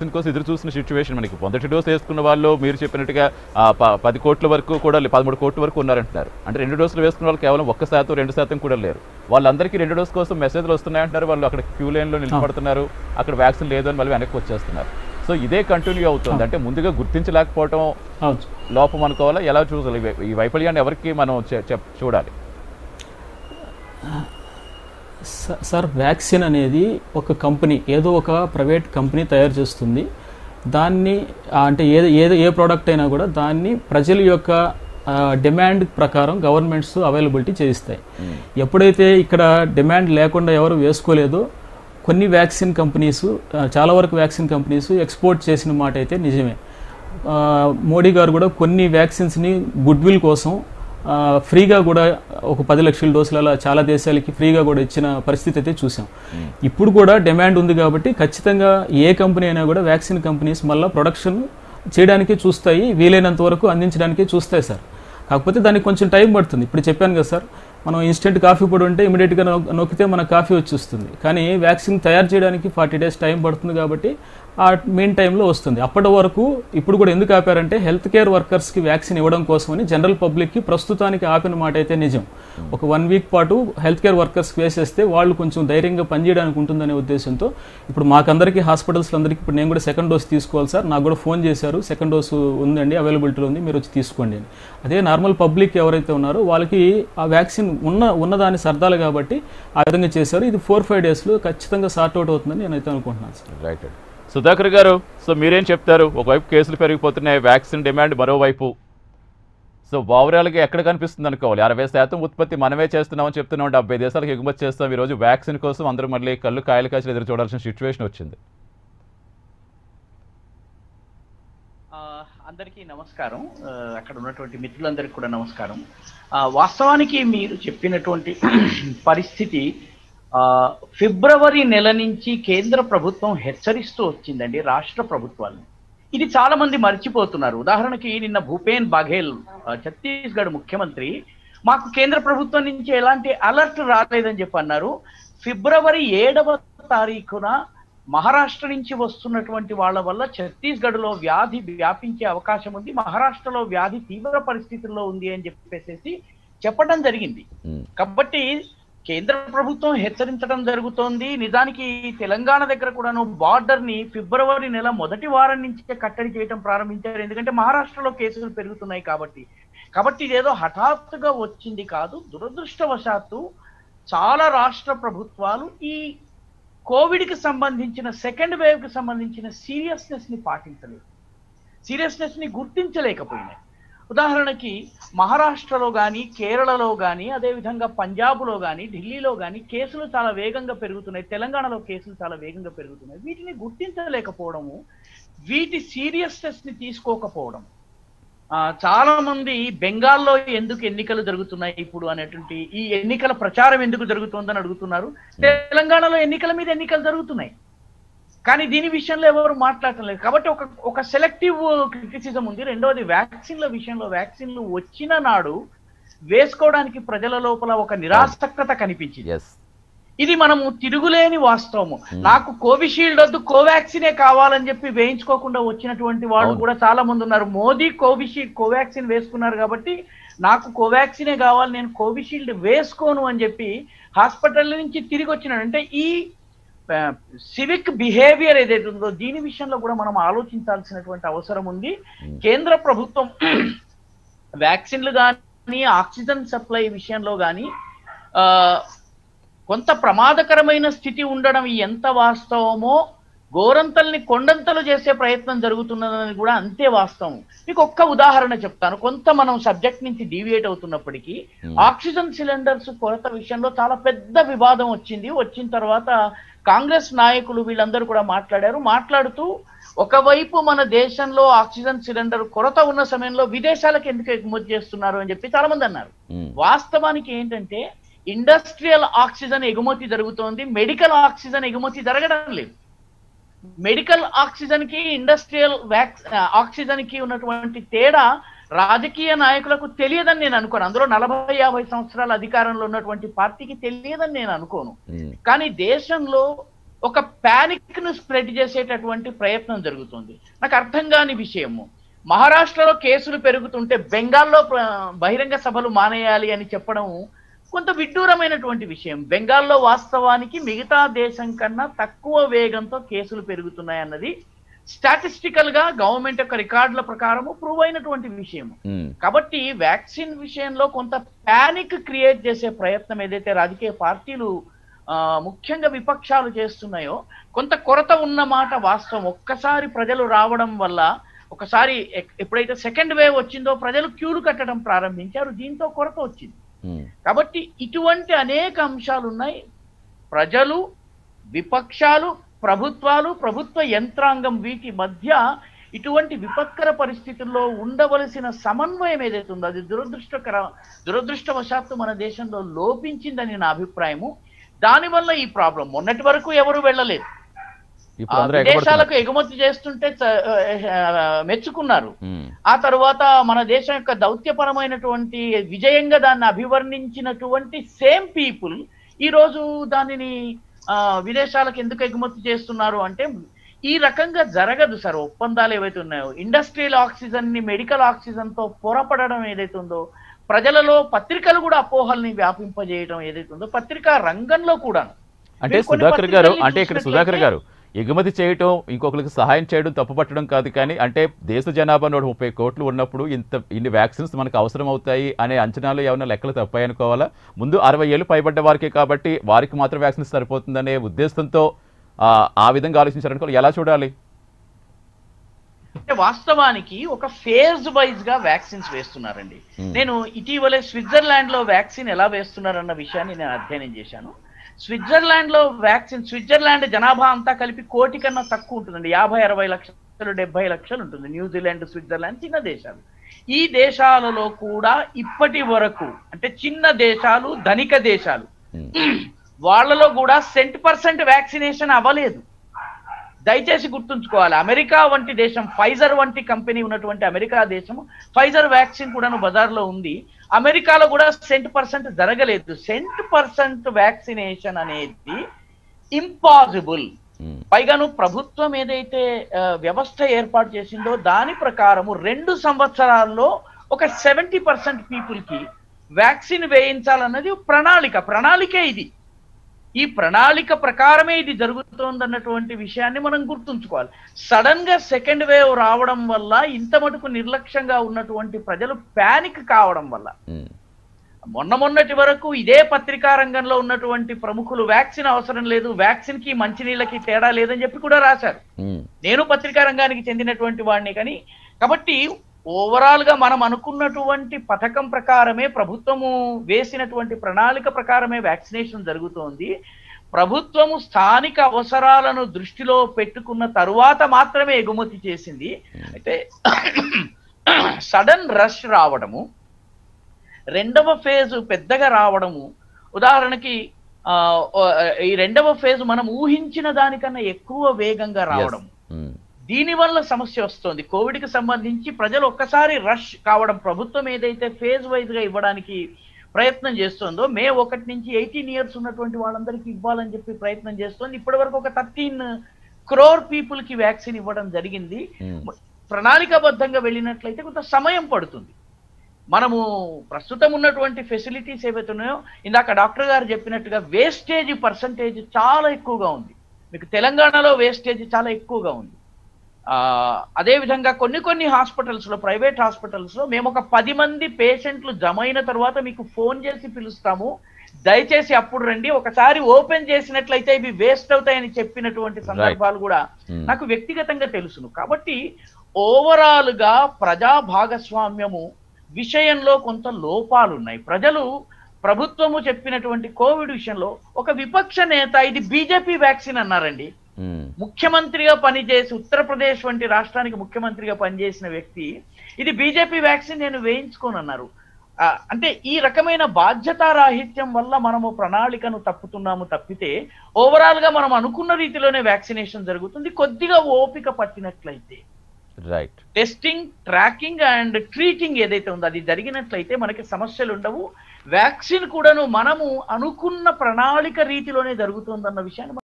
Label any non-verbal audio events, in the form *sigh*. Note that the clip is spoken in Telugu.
కోసం ఎదురు చూసిన సిచ్యువేషన్ మనకి మొదటి డోస్ వేసుకున్న వాళ్ళు మీరు చెప్పినట్టుగా పది కోట్ల వరకు కూడా పదమూడు కోట్ల వరకు ఉన్నారంటున్నారు. అంటే రెండు డోసులు వేసుకున్న వాళ్ళు కేవలం ఒక్క శాతం రెండు శాతం కూడా లేరు. వాళ్ళందరికీ రెండు డోస్ కోసం మెసేజ్లు వస్తున్నాయంటున్నారు. వాళ్ళు అక్కడ క్యూ లైన్లో నిలబడుతున్నారు. అక్కడ వ్యాక్సిన్ లేదు అని మళ్ళీ వెనక్కి వచ్చేస్తున్నారు. సో ఇదే కంటిన్యూ అవుతుంది. అంటే ముందుగా గుర్తించలేకపోవడం అవును. లోపం అనుకోవాలా? ఎలా చూడాలి? ఈ వైఫల్యాన్ని ఎవరికి మనం చూడాలి? సార్ వ్యాక్సిన్ అనేది ఒక కంపెనీ ఏదో ఒక ప్రైవేట్ కంపెనీ తయారు చేస్తుంది. దాన్ని అంటే ఏ ఏదో ఏ ప్రోడక్ట్ అయినా కూడా దాన్ని ప్రజల యొక్క డిమాండ్ ప్రకారం గవర్నమెంట్స్ అవైలబిలిటీ చేయిస్తాయి. ఎప్పుడైతే ఇక్కడ డిమాండ్ లేకుండా ఎవరు వేసుకోలేదో కొన్ని వ్యాక్సిన్ కంపెనీస్ చాలా వరకు వ్యాక్సిన్ కంపెనీస్ ఎక్స్పోర్ట్ చేసిన మాట అయితే నిజమే. మోడీ గారు కూడా కొన్ని వ్యాక్సిన్స్ని గుడ్ విల్ కోసం ఫ్రీగా కూడా ఒక పది లక్షల డోసులు చాలా దేశాలకి ఫ్రీగా కూడా ఇచ్చిన పరిస్థితి అయితే చూసాం. ఇప్పుడు కూడా డిమాండ్ ఉంది కాబట్టి ఖచ్చితంగా ఏ కంపెనీ అయినా కూడా వ్యాక్సిన్ కంపెనీస్ మళ్ళీ ప్రొడక్షన్ చేయడానికి చూస్తాయి వీలైనంత వరకు అందించడానికి చూస్తాయి సార్. కాకపోతే దానికి కొంచెం టైం పడుతుంది. ఇప్పుడు చెప్పాను కదా సార్ మనం ఇన్స్టెంట్ కాఫీ పొడి ఉంటే ఇమీడియట్గా నొక్కితే మన కాఫీ వచ్చేస్తుంది. కానీ వ్యాక్సిన్ తయారు చేయడానికి ఫార్టీ డేస్ టైం పడుతుంది కాబట్టి ఆ మెయిన్ టైంలో వస్తుంది. అప్పటి వరకు ఇప్పుడు కూడా ఎందుకు ఆపారంటే హెల్త్ కేర్ వర్కర్స్కి వ్యాక్సిన్ ఇవ్వడం కోసమని జనరల్ పబ్లిక్కి ప్రస్తుతానికి ఆపిన మాట అయితే నిజం. ఒక వన్ వీక్ పాటు హెల్త్ కేర్ వర్కర్స్కి వేసేస్తే వాళ్ళు కొంచెం ధైర్యంగా పనిచేయడానికి ఉంటుందనే ఉద్దేశంతో ఇప్పుడు మాకందరికీ హాస్పిటల్స్ అందరికీ ఇప్పుడు నేను కూడా సెకండ్ డోస్ తీసుకోవాలి సార్. నాకు కూడా ఫోన్ చేశారు. సెకండ్ డోస్ ఉందండి. అవైలబిలిటీలో ఉంది. మీరు వచ్చి తీసుకోండి అని. అదే నార్మల్ పబ్లిక్ ఎవరైతే ఉన్నారో వాళ్ళకి ఆ వ్యాక్సిన్ ఉన్న ఉన్నదాన్ని సరదాలు కాబట్టి ఆ విధంగా చేశారు. ఇది ఫోర్ ఫైవ్ డేస్లో ఖచ్చితంగా సార్ట్ అవుట్ అవుతుందని నేనైతే అనుకుంటున్నాను సార్. రైట్ సుధాకర్ గారు సో మీరేం చెప్తారు? ఒకవైపు కేసులు పెరిగిపోతున్నాయి వ్యాక్సిన్ డిమాండ్ మరోవైపు. సో ఓవరాల్గా ఎక్కడ కనిపిస్తుంది అనుకోవాలి? అరవై శాతం ఉత్పత్తి మనమే చేస్తున్నామని చెప్తున్నాం డెబ్బై దేశాలకు ఎగుమతి చేస్తాం. ఈరోజు వ్యాక్సిన్ కోసం అందరూ మళ్ళీ కళ్ళు కాయలు కాయలు ఎదురు చూడాల్సిన సిచ్యువేషన్ వచ్చింది. అందరికీ నమస్కారం. అక్కడ ఉన్నటువంటి మిత్రులందరికీ కూడా నమస్కారం. వాస్తవానికి మీరు చెప్పినటువంటి పరిస్థితి ఫిబ్రవరి నెల నుంచి కేంద్ర ప్రభుత్వం హెచ్చరిస్తూ వచ్చిందండి రాష్ట్ర ప్రభుత్వాలను ఇది చాలా మంది మర్చిపోతున్నారు. ఉదాహరణకి నిన్న భూపేన్ బఘేల్ ఛత్తీస్గఢ్ ముఖ్యమంత్రి మాకు కేంద్ర ప్రభుత్వం నుంచి ఎలాంటి అలర్ట్ రాలేదని చెప్పి అన్నారు. ఫిబ్రవరి ఏడవ తారీఖున మహారాష్ట్ర నుంచి వస్తున్నటువంటి వాళ్ళ వల్ల ఛత్తీస్గఢ్లో వ్యాధి వ్యాపించే అవకాశం ఉంది మహారాష్ట్రలో వ్యాధి తీవ్ర పరిస్థితుల్లో ఉంది అని చెప్పేసి చెప్పడం జరిగింది. కాబట్టి కేంద్ర ప్రభుత్వం హెచ్చరించడం జరుగుతోంది. నిజానికి తెలంగాణ దగ్గర కూడాను బార్డర్ని ఫిబ్రవరి నెల మొదటి వారం నుంచే కట్టడి చేయడం ప్రారంభించారు. ఎందుకంటే మహారాష్ట్రలో కేసులు పెరుగుతున్నాయి కాబట్టి. కాబట్టి ఇదేదో హఠాత్తుగా వచ్చింది కాదు దురదృష్టవశాత్తు చాలా రాష్ట్ర ప్రభుత్వాలు ఈ కోవిడ్కి సంబంధించిన సెకండ్ వేవ్కి సంబంధించిన సీరియస్నెస్ని పాటించలేదు. సీరియస్నెస్ని గుర్తించలేకపోయినాయి. ఉదాహరణకి మహారాష్ట్రలో కానీ కేరళలో కానీ అదేవిధంగా పంజాబ్లో కానీ ఢిల్లీలో కానీ కేసులు చాలా వేగంగా పెరుగుతున్నాయి. తెలంగాణలో కేసులు చాలా వేగంగా పెరుగుతున్నాయి. వీటిని గుర్తించలేకపోవడము వీటి సీరియస్నెస్ని తీసుకోకపోవడం. ఆ, చాలా మంది బెంగాల్లో ఎందుకు ఎన్నికలు జరుగుతున్నాయి ఇప్పుడు అనేటువంటి ఈ ఎన్నికల ప్రచారం ఎందుకు జరుగుతోందని అడుగుతున్నారు. తెలంగాణలో ఎన్నికల మీద ఎన్నికలు జరుగుతున్నాయి. కానీ దీని విషయంలో ఎవరు మాట్లాడటం లేదు. కాబట్టి ఒక ఒక సెలెక్టివ్ క్రిటిసిజం ఉంది. రెండవది వ్యాక్సిన్ల విషయంలో వ్యాక్సిన్లు వచ్చిన నాడు వేసుకోవడానికి ప్రజల లోపల ఒక నిరాసక్తత కనిపించింది. ఇది మనము తిరుగులేని వాస్తవము. నాకు కోవిషీల్డ్ వద్దు కోవాక్సినే కావాలని చెప్పి వేయించుకోకుండా వచ్చినటువంటి వాళ్ళు. కూడా చాలా మంది ఉన్నారు. మోదీ కోవిషీల్డ్ కోవాక్సిన్ వేసుకున్నారు కాబట్టి నాకు కోవాక్సినే కావాలి నేను కోవిషీల్డ్ వేసుకోను అని చెప్పి హాస్పిటల్ నుంచి తిరిగి వచ్చినాడు. అంటే ఈ సివిక్ బిహేవియర్ ఏదైతే ఉందో దీని విషయంలో కూడా మనం ఆలోచించాల్సినటువంటి అవసరం ఉంది. కేంద్ర ప్రభుత్వం *clears throat* వ్యాక్సిన్లు కానీ ఆక్సిజన్ సప్లై విషయంలో కానీ కొంత ప్రమాదకరమైన స్థితి ఉండడం ఎంత వాస్తవమో గోరంతల్ని కొండంతలు చేసే ప్రయత్నం జరుగుతున్నదని కూడా అంతే వాస్తవం. మీకు ఒక్క ఉదాహరణ చెప్తాను. కొంత మనం సబ్జెక్ట్ నుంచి డీవియేట్ అవుతున్నప్పటికీ Hmm. ఆక్సిజన్ సిలిండర్స్ కొరత విషయంలో చాలా పెద్ద వివాదం వచ్చింది. వచ్చిన తర్వాత కాంగ్రెస్ నాయకులు వీళ్ళందరూ కూడా మాట్లాడారు. మాట్లాడుతూ ఒకవైపు మన దేశంలో ఆక్సిజన్ సిలిండర్ కొరత ఉన్న సమయంలో విదేశాలకు ఎందుకు ఎగుమతి చేస్తున్నారు అని చెప్పి చాలా మంది అన్నారు. ఉమ్, వాస్తవానికి ఏంటంటే ఇండస్ట్రియల్ ఆక్సిజన్ ఎగుమతి జరుగుతోంది. మెడికల్ ఆక్సిజన్ ఎగుమతి జరగడం లేదు. మెడికల్ ఆక్సిజన్కి ఇండస్ట్రియల్ వ్యాక్స్ ఆక్సిజన్కి ఉన్నటువంటి తేడా రాజకీయ నాయకులకు తెలియదని నేను అనుకోను. అందులో నలభై యాభై సంవత్సరాల అధికారంలో ఉన్నటువంటి పార్టీకి తెలియదని నేను అనుకోను. కానీ దేశంలో ఒక ప్యానిక్ను స్ప్రెడ్ చేసేటటువంటి ప్రయత్నం జరుగుతుంది. నాకు అర్థం కాని విషయము. మహారాష్ట్రలో కేసులు పెరుగుతుంటే బెంగాల్లో బహిరంగ సభలు మానేయాలి అని చెప్పడం కొంత విడ్డూరమైనటువంటి విషయం. బెంగాల్లో వాస్తవానికి మిగతా దేశం కన్నా తక్కువ వేగంతో కేసులు పెరుగుతున్నాయన్నది స్టాటిస్టికల్గా గవర్నమెంట్ యొక్క రికార్డుల ప్రకారము ప్రూవ్ అయినటువంటి విషయం కాబట్టి వ్యాక్సిన్ విషయంలో కొంత ప్యానిక్ క్రియేట్ చేసే ప్రయత్నం ఏదైతే రాజకీయ పార్టీలు ముఖ్యంగా విపక్షాలు చేస్తున్నాయో కొంత కొరత ఉన్న మాట వాస్తవం. ఒక్కసారి ప్రజలు రావడం వల్ల ఒకసారి ఎప్పుడైతే సెకండ్ వేవ్ వచ్చిందో ప్రజలు క్యూలు కట్టడం ప్రారంభించారు. దీంతో కొరత వచ్చింది. Hmm. కాబట్టి ఇటువంటి అనేక అంశాలు ఉన్నాయి ప్రజలు విపక్షాలు ప్రభుత్వాలు ప్రభుత్వ యంత్రాంగం వీటి మధ్య ఇటువంటి విపత్కర పరిస్థితుల్లో ఉండవలసిన సమన్వయం ఏదైతే ఉందో అది దురదృష్టకర దురదృష్టవశాత్తు మన దేశంలో లోపించిందని నా అభిప్రాయము. దానివల్ల ఈ ప్రాబ్లం. మొన్నటి వరకు ఎవరు వెళ్ళలేదు. విదేశాలకు ఎగుమతి చేస్తుంటే మెచ్చుకున్నారు. ఆ తరువాత మన దేశం యొక్క దౌత్యపరమైనటువంటి విజయంగా దాన్ని అభివర్ణించినటువంటి సేమ్ పీపుల్ ఈ రోజు దానిని విదేశాలకు ఎందుకు ఎగుమతి చేస్తున్నారు అంటే ఈ రకంగా జరగదు సార్. ఒప్పందాలు ఏవైతే ఉన్నాయో ఇండస్ట్రియల్ ఆక్సిజన్ని మెడికల్ ఆక్సిజన్తో పొరపడడం ఏదైతే ఉందో ప్రజలలో పత్రికలు కూడా అపోహల్ని వ్యాపింపజేయడం ఏదైతే ఉందో పత్రికా రంగంలో కూడా అంటే సుధాకర్ గారు అంటే ఇక్కడ సుధాకర్ గారు ఎగుమతి చేయటం ఇంకొకరికి సహాయం చేయడం తప్పుపట్టడం కాదు కానీ అంటే దేశ జనాభా నూట ముప్పై కోట్లు ఉన్నప్పుడు ఇంత ఇన్ని వ్యాక్సిన్స్ మనకు అవసరం అవుతాయి అనే అంచనాలు ఏమైనా లెక్కలు తప్పాయి అనుకోవాలా ముందు అరవై ఏళ్ళు పైబడ్డ వారికే కాబట్టి వారికి మాత్రం వ్యాక్సిన్స్ సరిపోతుందనే ఉద్దేశంతో ఆ, విధంగా ఆలోచించారనుకో ఎలా చూడాలి? అంటే వాస్తవానికి ఒక ఫేజ్ వైజ్గా వ్యాక్సిన్స్ వేస్తున్నారండి. నేను ఇటీవలే స్విట్జర్లాండ్లో వ్యాక్సిన్ ఎలా వేస్తున్నారన్న విషయాన్ని నేను అధ్యయనం చేశాను. స్విట్జర్లాండ్లో వ్యాక్సిన్ స్విట్జర్లాండ్ జనాభా అంతా కలిపి కోటి కన్నా తక్కువ ఉంటుందండి. యాభై అరవై లక్షలు డెబ్బై లక్షలు ఉంటుంది. న్యూజిలాండ్ స్విట్జర్లాండ్ చిన్న దేశాలు. ఈ దేశాలలో కూడా ఇప్పటి వరకు అంటే చిన్న దేశాలు ధనిక దేశాలు వాళ్ళలో కూడా సెంట్ పర్సెంట్ వ్యాక్సినేషన్ అవ్వలేదు. దయచేసి గుర్తుంచుకోవాలి. అమెరికా వంటి దేశం ఫైజర్ వంటి కంపెనీ ఉన్నటువంటి అమెరికా దేశం ఫైజర్ వ్యాక్సిన్ కూడాను బజార్లో ఉంది. అమెరికాలో కూడా సెంట్ పర్సెంట్ జరగలేదు. సెంట్ పర్సెంట్ వ్యాక్సినేషన్ అనేది ఇంపాసిబుల్. పైగాను ప్రభుత్వం ఏదైతే వ్యవస్థ ఏర్పాటు చేసిందో దాని ప్రకారము రెండు సంవత్సరాల్లో ఒక సెవెంటీ పర్సెంట్ పీపుల్కి వ్యాక్సిన్ వేయించాలన్నది ప్రణాళిక. ప్రణాళికే ఇది. ఈ ప్రణాళిక ప్రకారమే ఇది జరుగుతోందన్నటువంటి విషయాన్ని మనం గుర్తుంచుకోవాలి. సడన్గా సెకండ్ వేవ్ రావడం వల్ల ఇంత మటుకు నిర్లక్ష్యంగా ఉన్నటువంటి ప్రజలు ప్యానిక్ కావడం వల్ల. మొన్న మొన్నటి వరకు ఇదే పత్రికా రంగంలో ఉన్నటువంటి ప్రముఖులు వ్యాక్సిన్ అవసరం లేదు వ్యాక్సిన్కి మంచినీళ్ళకి తేడా లేదని చెప్పి కూడా రాశారు. నేను పత్రికా రంగానికి చెందినటువంటి వాడిని కానీ కాబట్టి ఓవరాల్గా మనం అనుకున్నటువంటి పథకం ప్రకారమే ప్రభుత్వము వేసినటువంటి ప్రణాళిక ప్రకారమే వ్యాక్సినేషన్ జరుగుతోంది. ప్రభుత్వము స్థానిక అవసరాలను దృష్టిలో పెట్టుకున్న తరువాత మాత్రమే ఎగుమతి చేసింది. అయితే *clears throat* సడన్ రష్ రావడము రెండవ ఫేజ్ పెద్దగా రావడము ఉదాహరణకి ఈ రెండవ ఫేజ్ మనం ఊహించిన దానికన్నా ఎక్కువ వేగంగా రావడం దీనివల్ల సమస్య వస్తుంది. కోవిడ్కి సంబంధించి ప్రజలు ఒక్కసారి రష్ కావడం ప్రభుత్వం ఏదైతే ఫేజ్ వైజ్గా ఇవ్వడానికి ప్రయత్నం చేస్తుందో మే ఒకటి నుంచి ఎయిటీన్ ఇయర్స్ ఉన్నటువంటి వాళ్ళందరికీ ఇవ్వాలని చెప్పి ప్రయత్నం చేస్తోంది. ఇప్పటి వరకు ఒక థర్టీన్ క్రోర్ పీపుల్కి వ్యాక్సిన్ ఇవ్వడం జరిగింది. ఉమ్, ప్రణాళికాబద్ధంగా వెళ్ళినట్లయితే కొంత సమయం పడుతుంది. మనము ప్రస్తుతం ఉన్నటువంటి ఫెసిలిటీస్ ఏవైతే ఉన్నాయో ఇందాక డాక్టర్ గారు చెప్పినట్టుగా వేస్టేజ్ పర్సంటేజ్ చాలా ఎక్కువగా ఉంది. మీకు తెలంగాణలో వేస్టేజ్ చాలా ఎక్కువగా ఉంది. ఆ, అదే విధంగా కొన్ని కొన్ని హాస్పిటల్స్లో ప్రైవేట్ హాస్పిటల్స్లో మేము ఒక పది మంది పేషెంట్లు జమ అయిన తర్వాత మీకు ఫోన్ చేసి పిలుస్తాము. దయచేసి అప్పుడు రండి. ఒకసారి ఓపెన్ చేసినట్లయితే ఇవి వేస్ట్ అవుతాయని చెప్పినటువంటి సందర్భాలు కూడా ఉమ్. నాకు వ్యక్తిగతంగా తెలుసును. కాబట్టి ఓవరాల్గా ప్రజా భాగస్వామ్యము విషయంలో కొంత లోపాలు ఉన్నాయి. ప్రజలు ప్రభుత్వము చెప్పినటువంటి కోవిడ్ విషయంలో ఒక విపక్ష నేత ఇది బీజేపీ వ్యాక్సిన్ అన్నారండి. ముఖ్యమంత్రిగా పనిచేసి ఉత్తరప్రదేశ్ వంటి రాష్ట్రానికి ముఖ్యమంత్రిగా పనిచేసిన వ్యక్తి ఇది బీజేపీ వ్యాక్సిన్ నేను వేయించుకోనన్నారు. ఆ, అంటే ఈ రకమైన బాధ్యతారాహిత్యం వల్ల మనము ప్రణాళికను తప్పుతున్నాము తప్పితే ఓవరాల్గా మనం అనుకున్న రీతిలోనే వ్యాక్సినేషన్ జరుగుతుంది కొద్దిగా ఓపిక పట్టినట్లయితే. Right testing tracking and treating ఏదైతే ఉందో అది జరిగినట్లయితే మనకి సమస్యలు ఉండవు. వ్యాక్సిన్ కూడాను మనము అనుకున్న ప్రణాళిక రీతిలోనే జరుగుతుందన్న విషయాన్ని